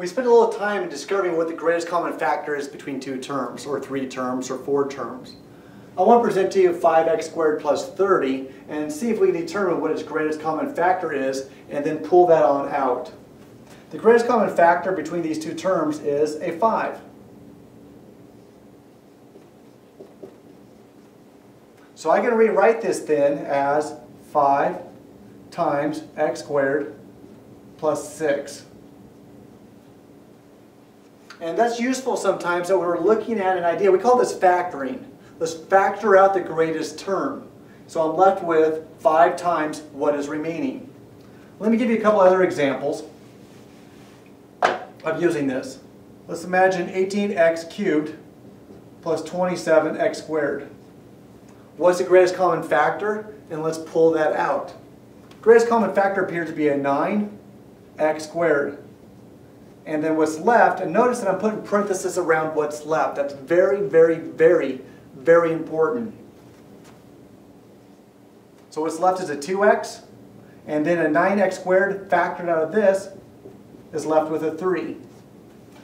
We spent a little time in discovering what the greatest common factor is between two terms, or three terms, or four terms. I want to present to you 5x squared plus 30 and see if we can determine what its greatest common factor is and then pull that on out. The greatest common factor between these two terms is a 5. So I can rewrite this then as 5 times x squared plus 6. And that's useful sometimes that we're looking at an idea. We call this factoring. Let's factor out the greatest term. So I'm left with 5 times what is remaining. Let me give you a couple other examples of using this. Let's imagine 18x cubed plus 27x squared. What's the greatest common factor? And let's pull that out. Greatest common factor appears to be a 9x squared. And then what's left, and notice that I'm putting parentheses around what's left. That's very, very, very, very important. So what's left is a 2x, and then a 9x squared factored out of this is left with a 3.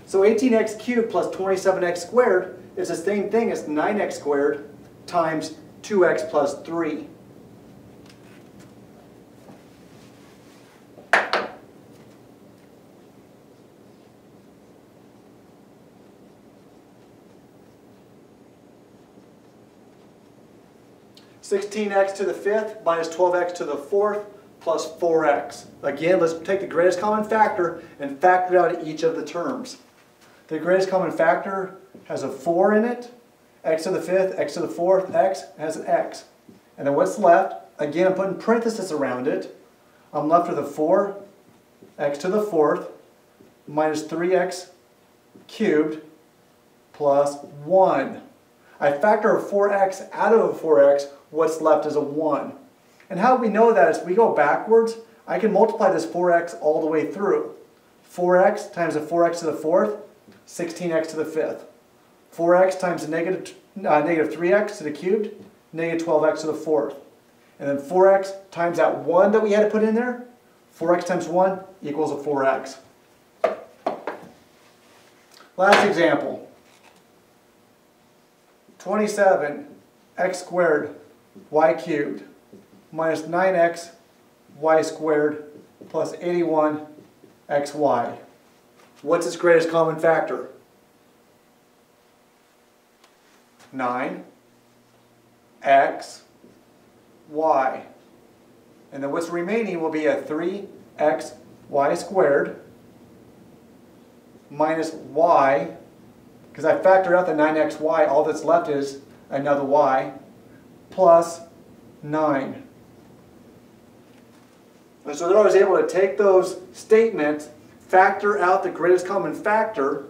So 18x cubed plus 27x squared is the same thing as 9x squared times 2x plus 3. Sixteen x to the fifth minus twelve x to the fourth plus 4x. Again, let's take the greatest common factor and factor out each of the terms. The greatest common factor has a 4 in it, x to the fifth, x to the fourth, x has an x. And then what's left? Again, I'm putting parentheses around it. I'm left with a 4, x to the fourth, minus 3x cubed plus 1. I factor a 4x out of a 4x, what's left is a 1. And how we know that is we go backwards, I can multiply this 4x all the way through. 4x times the 4x to the fourth, 16x to the fifth. 4x times the negative, uh, negative 3x to the cubed, negative 12x to the fourth. And then 4x times that 1 that we had to put in there, 4x times 1 equals a 4x. Last example. 27 x squared y cubed minus 9x y squared plus 81 xy. What's its greatest common factor? 9 x y. And then what's remaining will be a 3x y squared minus y, because I factored out the 9xy, all that's left is another y, plus 9. And so then I was able to take those statements, factor out the greatest common factor,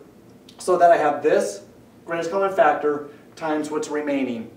so that I have this greatest common factor times what's remaining.